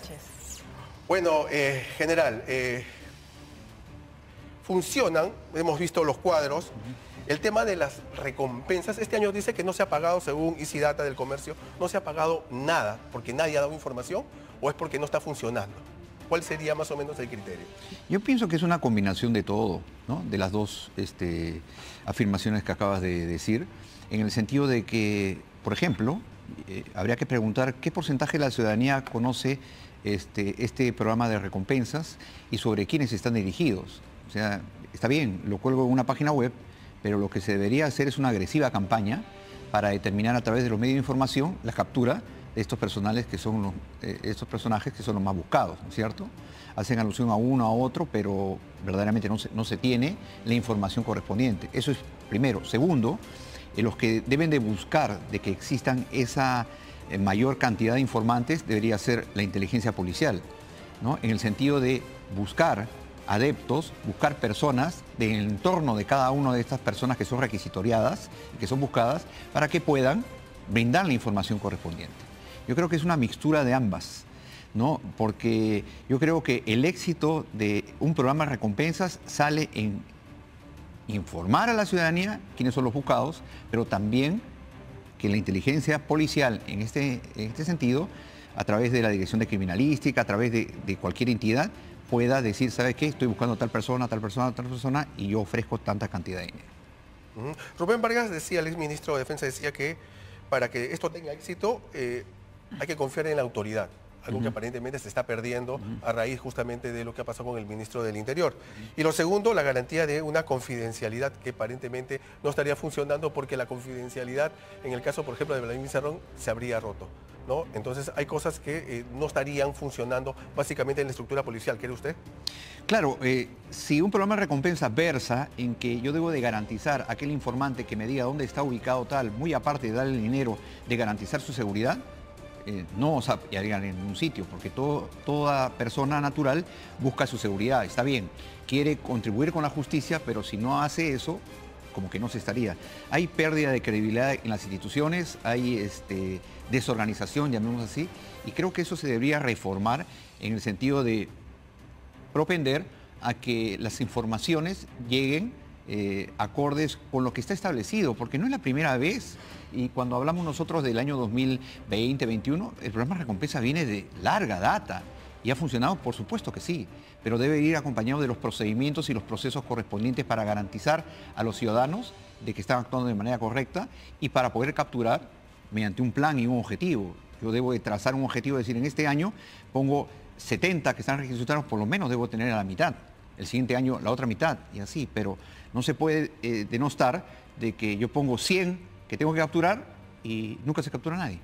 noches. Bueno, eh, general, eh, funcionan, hemos visto los cuadros. El tema de las recompensas, este año dice que no se ha pagado, según Easy Data del comercio, no se ha pagado nada porque nadie ha dado información o es porque no está funcionando. ¿Cuál sería más o menos el criterio? Yo pienso que es una combinación de todo, ¿no? de las dos este, afirmaciones que acabas de decir, en el sentido de que, por ejemplo, eh, habría que preguntar qué porcentaje de la ciudadanía conoce este, este programa de recompensas y sobre quiénes están dirigidos. O sea, está bien, lo cuelgo en una página web, pero lo que se debería hacer es una agresiva campaña para determinar a través de los medios de información la captura de estos personales que son los, eh, estos personajes que son los más buscados, ¿no es cierto? Hacen alusión a uno a otro, pero verdaderamente no se, no se tiene la información correspondiente. Eso es primero. Segundo, eh, los que deben de buscar de que existan esa mayor cantidad de informantes debería ser la inteligencia policial, ¿no? En el sentido de buscar adeptos, buscar personas del entorno de cada una de estas personas que son requisitoriadas y que son buscadas para que puedan brindar la información correspondiente. Yo creo que es una mixtura de ambas, ¿no? Porque yo creo que el éxito de un programa de recompensas sale en informar a la ciudadanía quiénes son los buscados, pero también que la inteligencia policial en este, en este sentido, a través de la Dirección de Criminalística, a través de, cualquier entidad, pueda decir, ¿sabe qué? Estoy buscando a tal persona, tal persona, tal persona y yo ofrezco tanta cantidad de dinero. Uh. Rubén Vargas decía, el exministro de Defensa decía que para que esto tenga éxito eh, hay que confiar en la autoridad, algo uh -huh. que aparentemente se está perdiendo uh -huh. a raíz justamente de lo que ha pasado con el ministro del Interior. Y lo segundo, la garantía de una confidencialidad que aparentemente no estaría funcionando porque la confidencialidad, en el caso, por ejemplo, de Vladimir Cerrón, se habría roto. ¿no? Entonces hay cosas que eh, no estarían funcionando básicamente en la estructura policial. ¿Quiere usted? Claro, eh, si un programa de recompensa versa en que yo debo de garantizar a aquel informante que me diga dónde está ubicado tal, muy aparte de darle el dinero, de garantizar su seguridad, eh, no os harían en ningún sitio, porque todo, toda persona natural busca su seguridad, está bien, quiere contribuir con la justicia, pero si no hace eso, como que no se estaría. Hay pérdida de credibilidad en las instituciones, hay este, desorganización, llamémoslo así, y creo que eso se debería reformar en el sentido de propender a que las informaciones lleguen eh, acordes con lo que está establecido, porque no es la primera vez, y cuando hablamos nosotros del año 2020-2021, el programa recompensa viene de larga data, y ha funcionado, por supuesto que sí, pero debe ir acompañado de los procedimientos y los procesos correspondientes para garantizar a los ciudadanos de que están actuando de manera correcta y para poder capturar mediante un plan y un objetivo. Yo debo de trazar un objetivo, decir, en este año pongo 70 que están registrados, por lo menos debo tener a la mitad. El siguiente año la otra mitad y así, pero no se puede eh, denostar de que yo pongo 100 que tengo que capturar y nunca se captura nadie.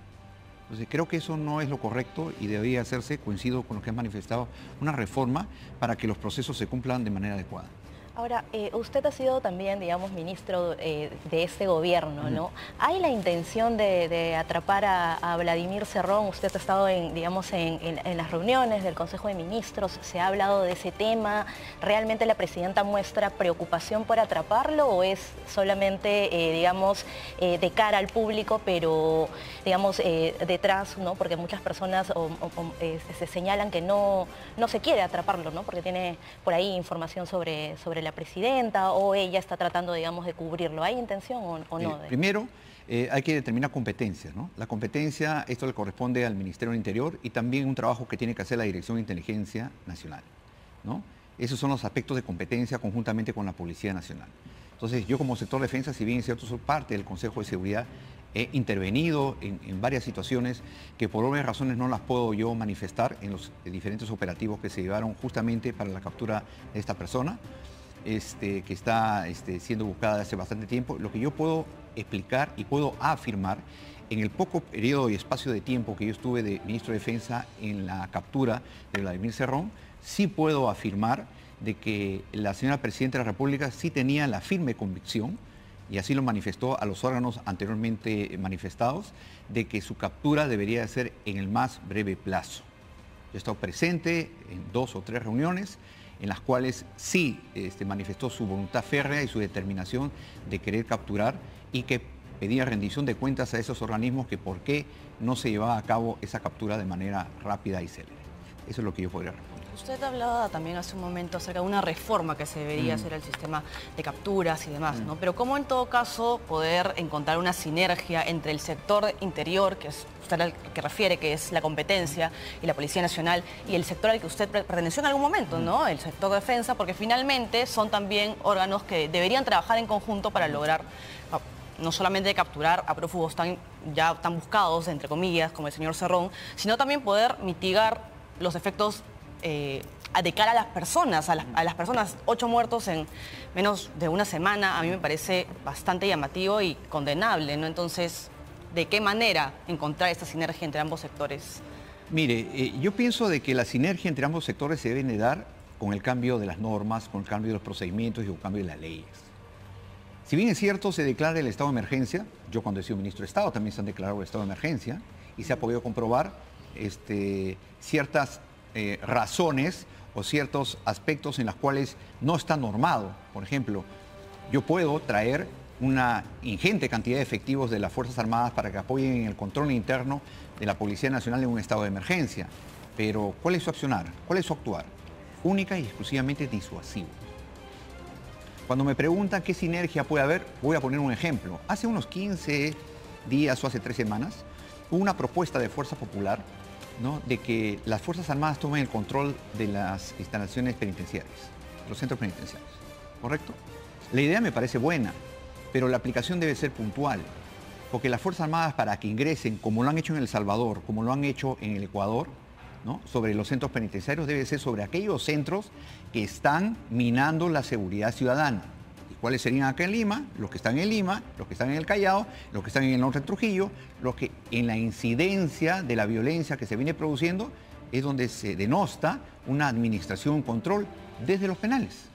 Entonces creo que eso no es lo correcto y debería hacerse, coincido con lo que has manifestado, una reforma para que los procesos se cumplan de manera adecuada. Ahora, eh, usted ha sido también, digamos, ministro eh, de este gobierno, ¿no? ¿Hay la intención de, de atrapar a, a, Vladimir Cerrón? Usted ha estado, en, digamos, en, en, en, las reuniones del Consejo de Ministros, se ha hablado de ese tema. ¿Realmente la presidenta muestra preocupación por atraparlo o es solamente, eh, digamos, de cara al público, pero, digamos, detrás, ¿no? Porque muchas personas o, o, se señalan que no, no se quiere atraparlo, ¿no? Porque tiene por ahí información sobre, sobre la presidenta o ella está tratando, digamos, de cubrirlo. ¿Hay intención o, o no? Eh, primero, eh, hay que determinar competencias. ¿no? La competencia, esto le corresponde al Ministerio del Interior y también un trabajo que tiene que hacer la Dirección de Inteligencia Nacional. ¿no? Esos son los aspectos de competencia conjuntamente con la Policía Nacional. Entonces, yo como sector defensa, si bien es cierto, soy parte del Consejo de Seguridad, he intervenido en, en, varias situaciones que por obvias razones no las puedo yo manifestar en los diferentes operativos que se llevaron justamente para la captura de esta persona este, que está este, siendo buscada hace bastante tiempo, lo que yo puedo explicar y puedo afirmar en el poco periodo y espacio de tiempo que yo estuve de ministro de Defensa en la captura de Vladimir Cerrón, sí puedo afirmar de que la señora Presidenta de la República sí tenía la firme convicción, y así lo manifestó a los órganos anteriormente manifestados, de que su captura debería ser en el más breve plazo. Yo he estado presente en dos o tres reuniones, en las cuales sí este, manifestó su voluntad férrea y su determinación de querer capturar y que pedía rendición de cuentas a esos organismos que por qué no se llevaba a cabo esa captura de manera rápida y célere. Eso es lo que yo podría responder. Usted hablaba también hace un momento acerca de una reforma que se debería Mm. hacer al sistema de capturas y demás, ¿no? Pero ¿cómo en todo caso poder encontrar una sinergia entre el sector interior, que es usted al que refiere, que es la competencia y la Policía Nacional, y el sector al que usted perteneció en algún momento, ¿no? El sector de defensa, porque finalmente son también órganos que deberían trabajar en conjunto para lograr ah, no solamente capturar a prófugos tan, ya tan buscados, entre comillas, como el señor Cerrón, sino también poder mitigar los efectos eh, de cara a las personas, a las, personas, ocho muertos en menos de una semana, a mí me parece bastante llamativo y condenable, ¿no? Entonces, ¿de qué manera encontrar esta sinergia entre ambos sectores? Mire, eh, yo pienso de que la sinergia entre ambos sectores se deben de dar con el cambio de las normas, con el cambio de los procedimientos y con el cambio de las leyes. Si bien es cierto, se declara el estado de emergencia, yo cuando he sido ministro de Estado también se han declarado el estado de emergencia y se ha podido comprobar este, ciertas eh, razones o ciertos aspectos en los cuales no está normado. Por ejemplo, yo puedo traer una ingente cantidad de efectivos de las Fuerzas Armadas para que apoyen en el control interno de la Policía Nacional en un estado de emergencia. Pero, ¿cuál es su accionar? ¿Cuál es su actuar? Única y exclusivamente disuasivo. Cuando me preguntan qué sinergia puede haber, voy a poner un ejemplo. Hace unos 15 días o hace tres semanas, hubo una propuesta de Fuerza Popular ¿no? de que las Fuerzas Armadas tomen el control de las instalaciones penitenciarias, los centros penitenciarios. ¿Correcto? La idea me parece buena, pero la aplicación debe ser puntual. Porque las Fuerzas Armadas para que ingresen, como lo han hecho en El Salvador, como lo han hecho en el Ecuador, ¿no? sobre los centros penitenciarios, debe ser sobre aquellos centros que están minando la seguridad ciudadana. ¿Y cuáles serían acá en Lima? Los que están en Lima, los que están en el Callao, los que están en el norte de Trujillo, los que en la incidencia de la violencia que se viene produciendo es donde se denosta una administración, un control desde los penales.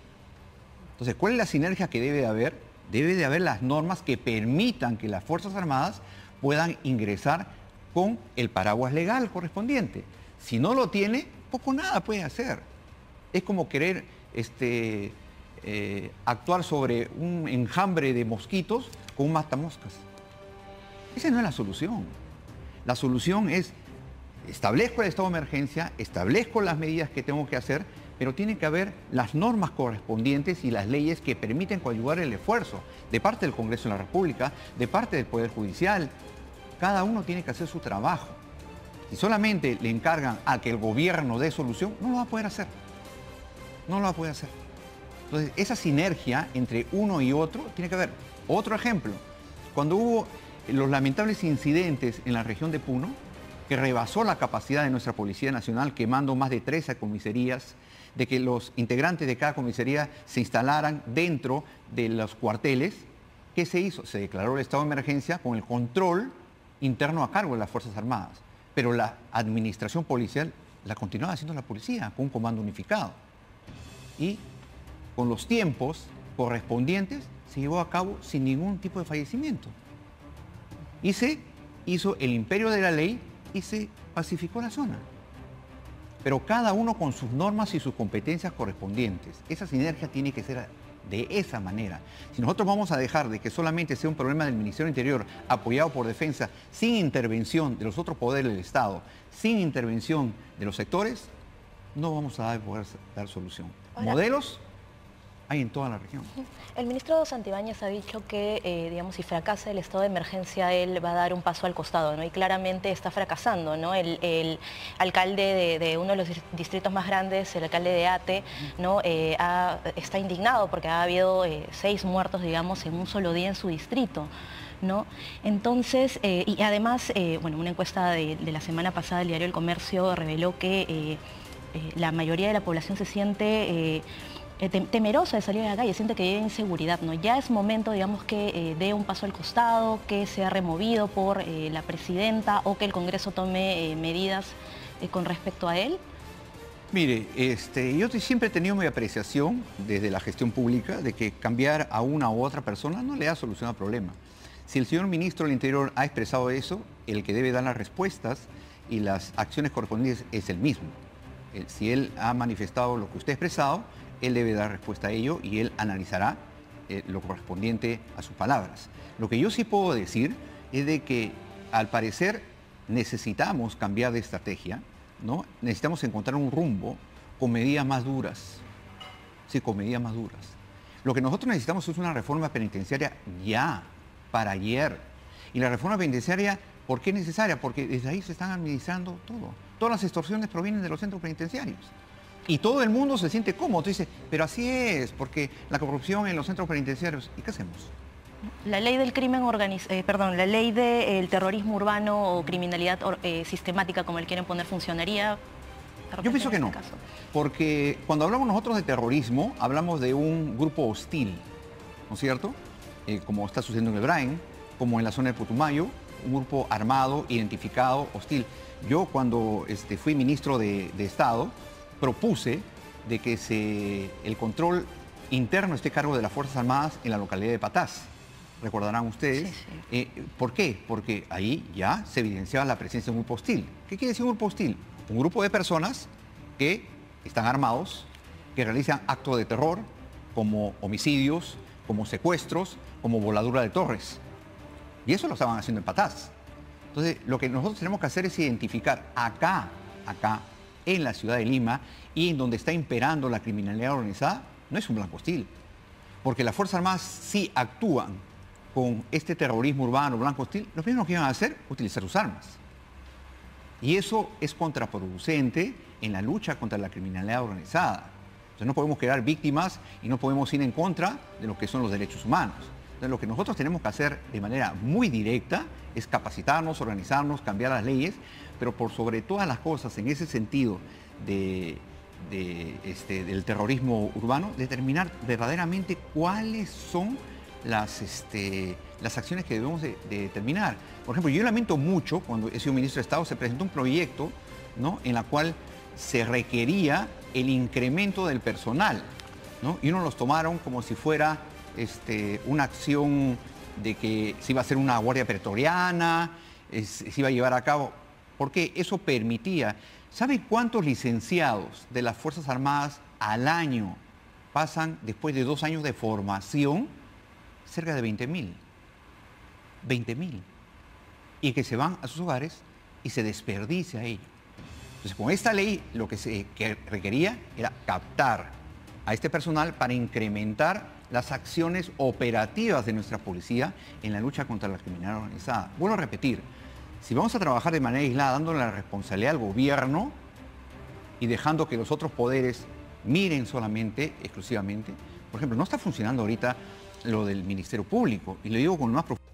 Entonces, ¿cuál es la sinergia que debe de haber? Debe de haber las normas que permitan que las Fuerzas Armadas puedan ingresar con el paraguas legal correspondiente. Si no lo tiene, poco nada puede hacer. Es como querer este, eh, actuar sobre un enjambre de mosquitos con un matamoscas. Esa no es la solución. La solución es, establezco el estado de emergencia, establezco las medidas que tengo que hacer, pero tiene que haber las normas correspondientes y las leyes que permiten coadyuvar el esfuerzo de parte del Congreso de la República, de parte del Poder Judicial. Cada uno tiene que hacer su trabajo. Si solamente le encargan a que el gobierno dé solución, no lo va a poder hacer. No lo va a poder hacer. Entonces, esa sinergia entre uno y otro tiene que haber. Otro ejemplo, cuando hubo los lamentables incidentes en la región de Puno, que rebasó la capacidad de nuestra Policía Nacional, quemando más de 13 comisarías, de que los integrantes de cada comisaría se instalaran dentro de los cuarteles, ¿qué se hizo? Se declaró el estado de emergencia con el control interno a cargo de las Fuerzas Armadas, pero la administración policial la continuaba haciendo la policía, con un comando unificado. Y con los tiempos correspondientes se llevó a cabo sin ningún tipo de fallecimiento. Y se hizo el imperio de la ley y se pacificó la zona. Pero cada uno con sus normas y sus competencias correspondientes. Esa sinergia tiene que ser de esa manera. Si nosotros vamos a dejar de que solamente sea un problema del Ministerio Interior apoyado por defensa, sin intervención de los otros poderes del Estado, sin intervención de los sectores, no vamos a poder dar solución. Modelos hay en toda la región. El ministro Santibáñez ha dicho que, eh, digamos, si fracasa el estado de emergencia, él va a dar un paso al costado, ¿no? Y claramente está fracasando, ¿no? El, el alcalde de, de uno de los dis- distritos más grandes, el alcalde de Ate, ¿no? Eh, ha- está indignado porque ha habido eh, seis muertos, digamos, en un solo día en su distrito. ¿No? Entonces, eh, y además, eh, bueno, una encuesta de, de la semana pasada del diario El Comercio reveló que eh, la mayoría de la población se siente temerosa de salir a la calle, siente que vive inseguridad, ¿no? Ya es momento, digamos, que eh, dé un paso al costado, que sea removido por eh, la presidenta o que el Congreso tome eh, medidas eh, con respecto a él. Mire, este, yo siempre he tenido mi apreciación desde la gestión pública de que cambiar a una u otra persona no le da solución al problema. Si el señor ministro del Interior ha expresado eso, el que debe dar las respuestas y las acciones correspondientes es el mismo. Eh, Si él ha manifestado lo que usted ha expresado, él debe dar respuesta a ello y él analizará eh, lo correspondiente a sus palabras. Lo que yo sí puedo decir es de que al parecer necesitamos cambiar de estrategia, ¿no? necesitamos encontrar un rumbo con medidas más duras. Sí, con medidas más duras. Lo que nosotros necesitamos es una reforma penitenciaria ya, para ayer. Y la reforma penitenciaria, ¿por qué es necesaria? Porque desde ahí se están administrando todo. Todas las extorsiones provienen de los centros penitenciarios. Y todo el mundo se siente cómodo. Dice, pero así es, porque la corrupción en los centros penitenciarios. ¿Y qué hacemos? La ley del crimen organizado, eh, perdón, la ley del terrorismo urbano o criminalidad eh, sistemática, como él quieren poner, funcionaría. Yo pienso que no, este porque cuando hablamos nosotros de terrorismo, hablamos de un grupo hostil, ¿no es cierto? Eh, como está sucediendo en el Brain, como en la zona de Putumayo, un grupo armado, identificado, hostil. Yo cuando este, fui ministro de, de Estado, propuse de que se, el control interno esté a cargo de las Fuerzas Armadas en la localidad de Patás. Recordarán ustedes. Eh, ¿Por qué? Porque ahí ya se evidenciaba la presencia de un grupo hostil. ¿Qué quiere decir un grupo hostil? Un grupo de personas que están armados, que realizan actos de terror, como homicidios, como secuestros, como voladura de torres. Y eso lo estaban haciendo en Patás. Entonces, lo que nosotros tenemos que hacer es identificar acá, acá, en la ciudad de Lima y en donde está imperando la criminalidad organizada, no es un blanco hostil. Porque las Fuerzas Armadas sí actúan con este terrorismo urbano blanco hostil, lo primero que iban a hacer, utilizar sus armas. Y eso es contraproducente en la lucha contra la criminalidad organizada. No podemos crear víctimas y no podemos ir en contra de lo que son los derechos humanos. Lo que nosotros tenemos que hacer de manera muy directa es capacitarnos, organizarnos, cambiar las leyes, pero por sobre todas las cosas, en ese sentido de, este, del terrorismo urbano, determinar verdaderamente cuáles son las, este, las acciones que debemos de, determinar. Por ejemplo, yo lamento mucho, cuando he sido ministro de Estado, se presentó un proyecto ¿no? en la cual se requería el incremento del personal, ¿no? y uno los tomaron como si fuera este, una acción de que se iba a hacer una guardia pretoriana, se iba a llevar a cabo porque eso permitía. ¿Sabe cuántos licenciados de las Fuerzas Armadas al año pasan después de dos años de formación? Cerca de 20 mil. 20 mil. Y que se van a sus hogares y se desperdicia a ellos. Entonces, con esta ley lo que se requería era captar a este personal para incrementar las acciones operativas de nuestra policía en la lucha contra la criminalidad organizada. Vuelvo a repetir, si vamos a trabajar de manera aislada, dándole la responsabilidad al gobierno y dejando que los otros poderes miren solamente, exclusivamente, por ejemplo, no está funcionando ahorita lo del Ministerio Público, y lo digo con más profundidad.